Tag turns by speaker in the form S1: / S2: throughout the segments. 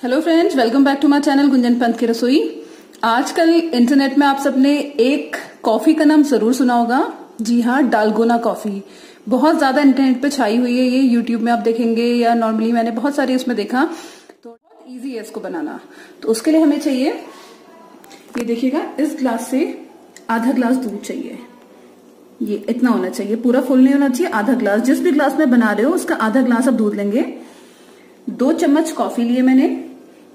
S1: Hello friends welcome back to my channel Gunjan Pant की रसोई आजकल इंटरनेट में आप सबने एक कॉफ़ी का नाम ज़रूर सुना होगा। जी हाँ डालगोना कॉफ़ी बहुत ज़्यादा इंटरनेट पे छाई हुई है ये। यूट्यूब में आप देखेंगे या नॉर्मली मैंने बहुत सारे उसमें देखा। तो बहुत इजी है इसको बनाना। तो उसके लिए हमें चाहिए, ये देखिएगा, इस ग्लास से आधा ग्लास दूध चाहिए। ये इतना होना चाहिए। पूरा फुल नहीं होना चाहिए, आधा ग्लास जिस भी ग्लास में बना रहे हो, उसका आधा ग्लास आप दूध लेंगे। दो चम्मच कॉफ़ी लिए मैंने।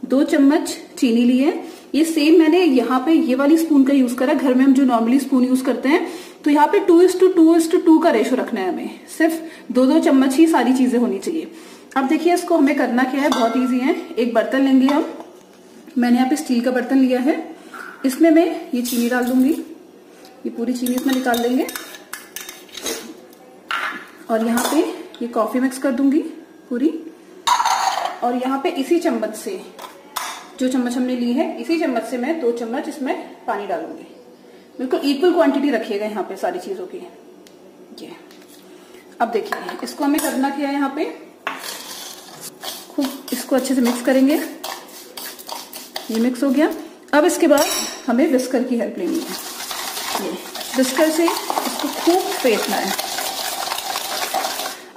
S1: दो चम्मच चीनी ली है। ये सेम मैंने यहाँ पे ये वाली स्पून का यूज़ करा। घर में हम जो नॉर्मली स्पून यूज़ करते हैं तो यहाँ पे two is to two is to two का रेशो रखना है हमें। सिर्फ़ दो दो चम्मच ही सारी चीज़ें होनी चाहिए। अब देखिए इसको हमें करना क्या है, बहुत ईजी है। एक बर्तन लेंगे हम। मैंने यहाँ पे स्टील का बर्तन लिया है। इसमें मैं ये चीनी डाल दूँगी। ये पूरी चीनी इसमें निकाल देंगे। और यहाँ पे ये कॉफ़ी मिक्स कर दूँगी पूरी। और यहाँ पे इसी चम्मच से जो चम्मच हमने ली है, इसी चम्मच से मैं दो चम्मच इसमें पानी डालूँगी। बिल्कुल इक्वल क्वांटिटी रखिएगा यहाँ पे सारी चीज़ों की। ये। अब देखिए, इसको हमें करना क्या है यहाँ पे? खूब इसको अच्छे से मिक्स करेंगे। ये मिक्स हो गया। अब इसके बाद हमें विस्कर की हेल्प लेनी है। ये विस्कर से इसको खूब फेंटना है।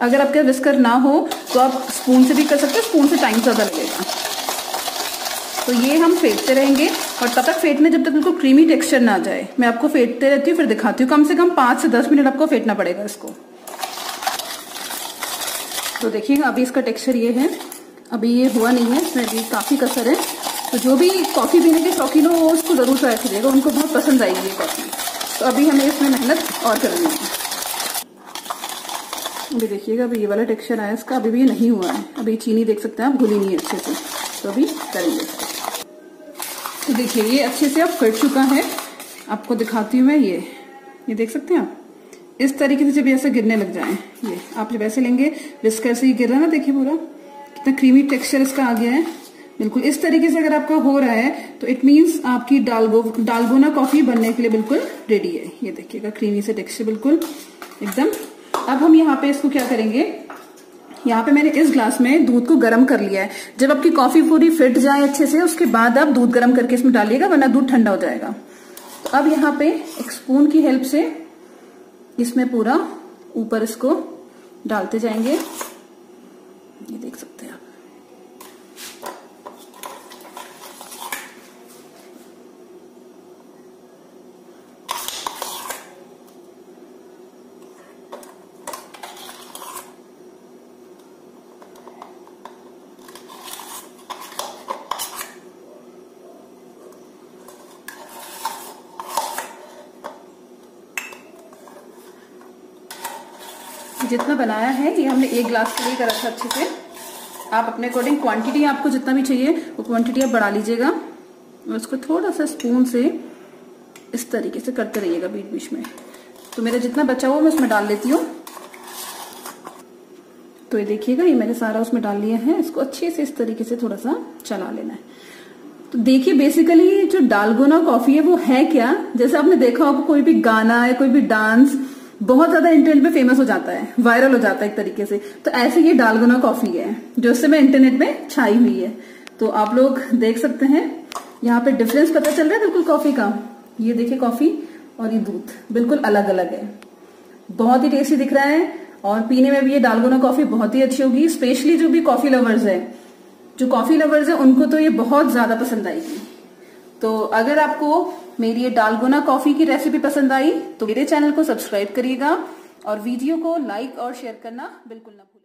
S1: अगर आपके विस्कर ना हो तो आप स्पून से भी कर सकते हैं स्पून से टाइम ज़्यादा लगेगा। तो ये हम फेंटते रहेंगे और तब तक फेंटने जब तक बिल्कुल क्रीमी टेक्सचर ना जाए। मैं आपको फेंटते रहती हूँ, फिर दिखाती हूँ। कम से कम पाँच से दस मिनट आपको फेंटना पड़ेगा इसको। तो देखिएगा, अभी इसका टेक्सचर ये है। अभी ये हुआ नहीं है, इसमें अभी काफ़ी कसर है। तो जो भी कॉफ़ी पीने के शौकीन हो, वो उसको ज़रूर ट्राई करिएगा। उनको बहुत पसंद आएगी ये कॉफ़ी तो अभी हमें इसमें मेहनत और करनी है। अभी देखिएगा, अभी ये वाला टेक्सचर आया, इसका अभी भी ये नहीं हुआ है। अभी चीनी देख सकते हैं आप, घुली नहीं है अच्छे से। तो अभी करेंगे। तो देखिए, ये अच्छे से अब कट चुका है। आपको दिखाती हूँ मैं ये। ये देख सकते हैं आप? इस तरीके से जब ऐसे गिरने लग जाए, ये, आप जब ऐसे लेंगे विस्कर से ये गिर रहा है ना, देखिए पूरा। कितना क्रीमी टेक्सचर इसका आ गया है। बिल्कुल, इस तरीके से अगर आपका हो रहा है तो इट मीन्स आपकी डालगो, डालगोना कॉफ़ी बनने के लिए बिल्कुल रेडी है। ये देखिएगा क्रीमी से टेक्सचर बिल्कुल, एकदम। अब हम यहाँ पे इसको क्या करेंगे? यहाँ पे मैंने इस ग्लास में दूध को गर्म कर लिया है। जब आपकी कॉफ़ी पूरी फिट जाए अच्छे से, उसके बाद आप दूध गर्म करके इसमें डालिएगा, वरना दूध ठंडा हो जाएगा। तो अब यहाँ पे एक स्पून की हेल्प से इसमें पूरा ऊपर इसको डालते जाएँगे ये देख सकते हैं आप जितना बनाया है, ये हमने एक ग्लास के लिए करा था अच्छे से। आप अपने अकॉर्डिंग क्वांटिटी आपको जितना भी चाहिए, वो क्वांटिटी आप बढ़ा लीजिएगा। और उसको थोड़ा सा स्पून से इस तरीके से करते रहिएगा बीच बीच में। तो मेरा जितना बचा हुआ मैं उसमें डाल लेती हूँ। तो ये देखिएगा, ये मैंने सारा उसमें डाल लिया है। इसको अच्छे से इस तरीके से थोड़ा सा चला लेना है। तो देखिए बेसिकली जो डालगोना कॉफ़ी है, वो है क्या? जैसे आपने देखा होगा, कोई भी गाना या कोई भी डांस बहुत ज़्यादा इंटरनेट पे फ़ेमस हो जाता है वायरल हो जाता है एक तरीके से। तो ऐसे ये डालगोना कॉफ़ी है, जो उससे मैं इंटरनेट में छाई हुई है। तो आप लोग देख सकते हैं, यहाँ पे डिफरेंस पता चल रहा है बिल्कुल कॉफ़ी का। ये देखिए कॉफ़ी और ये दूध, बिल्कुल अलग अलग है। बहुत ही टेस्टी दिख रहा है और पीने में भी ये डालगोना कॉफ़ी बहुत ही अच्छी होगी स्पेशली जो भी कॉफ़ी लवर्स है। जो कॉफ़ी लवर्स है, उनको तो ये बहुत ज़्यादा पसंद आएगी। तो अगर आपको मेरी ये डालगोना कॉफ़ी की रेसिपी पसंद आई तो मेरे चैनल को सब्सक्राइब करिएगा और वीडियो को लाइक और शेयर करना बिल्कुल ना